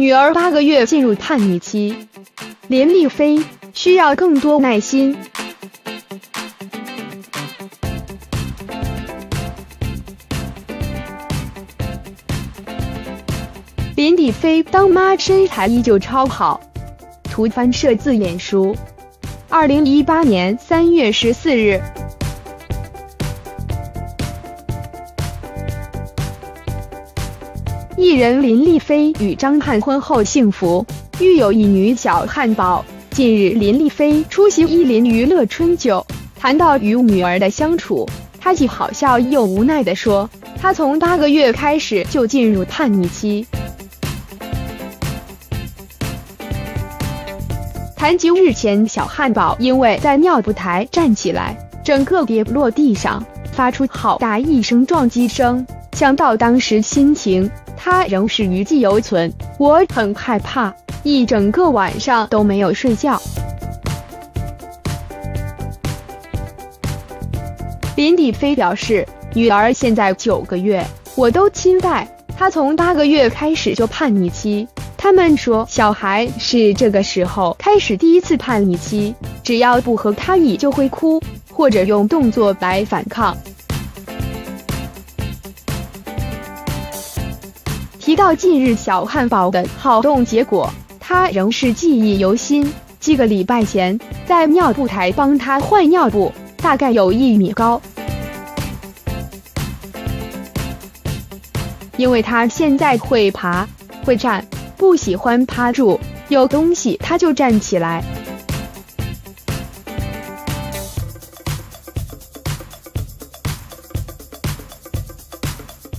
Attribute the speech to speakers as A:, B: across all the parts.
A: 女儿八个月进入叛逆期，林丽菲需要更多耐心。林迪飞当妈身材依旧超好。图翻摄自演书。二零一八年三月十四日。人林丽菲与张翰婚后幸福，育有一女小汉堡。近日，林丽菲出席一林娱乐春酒，谈到与女儿的相处，她既好笑又无奈地说：“她从八个月开始就进入叛逆期。”谈及日前小汉堡因为在尿布台站起来，整个跌落地上，发出好大一声撞击声，想到当时心情。他仍是余悸犹存，我很害怕，一整个晚上都没有睡觉。林迪飞表示，女儿现在九个月，我都亲带。她从八个月开始就叛逆期，他们说小孩是这个时候开始第一次叛逆期，只要不和他意就会哭，或者用动作来反抗。提到近日小汉堡的好动结果，他仍是记忆犹新。几个礼拜前，在尿布台帮他换尿布，大概有一米高。因为他现在会爬，会站，不喜欢趴住，有东西他就站起来。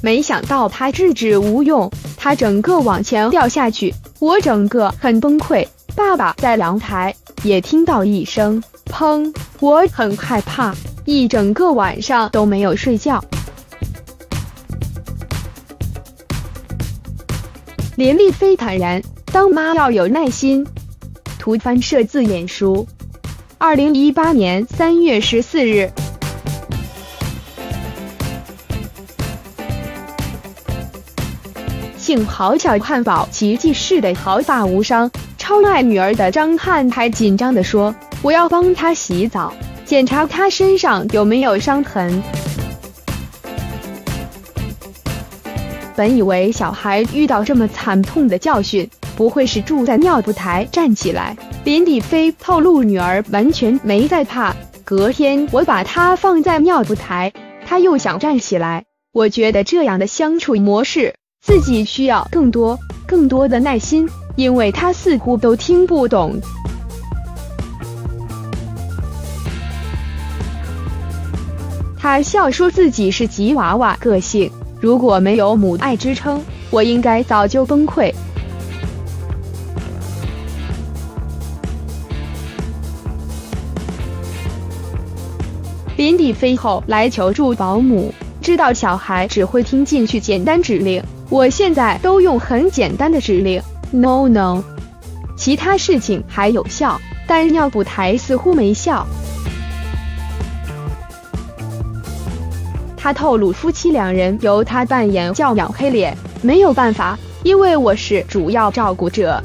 A: 没想到他制止无用，他整个往前掉下去，我整个很崩溃。爸爸在阳台也听到一声砰，我很害怕，一整个晚上都没有睡觉。林丽菲坦然，当妈要有耐心。图翻摄自演书，二零一八年三月十四日。竟好小汉堡奇迹似的毫发无伤，超爱女儿的张翰还紧张地说：“我要帮她洗澡，检查她身上有没有伤痕。”本以为小孩遇到这么惨痛的教训，不会是住在尿布台站起来。林迪飞透露，女儿完全没在怕。隔天我把她放在尿布台，她又想站起来。我觉得这样的相处模式。自己需要更多、更多的耐心，因为他似乎都听不懂。他笑说自己是吉娃娃个性，如果没有母爱支撑，我应该早就崩溃。林迪飞后来求助保姆，知道小孩只会听进去简单指令。我现在都用很简单的指令，no no，其他事情还有效，但尿布台似乎没效。他透露，夫妻两人由他扮演教养黑脸，没有办法，因为我是主要照顾者。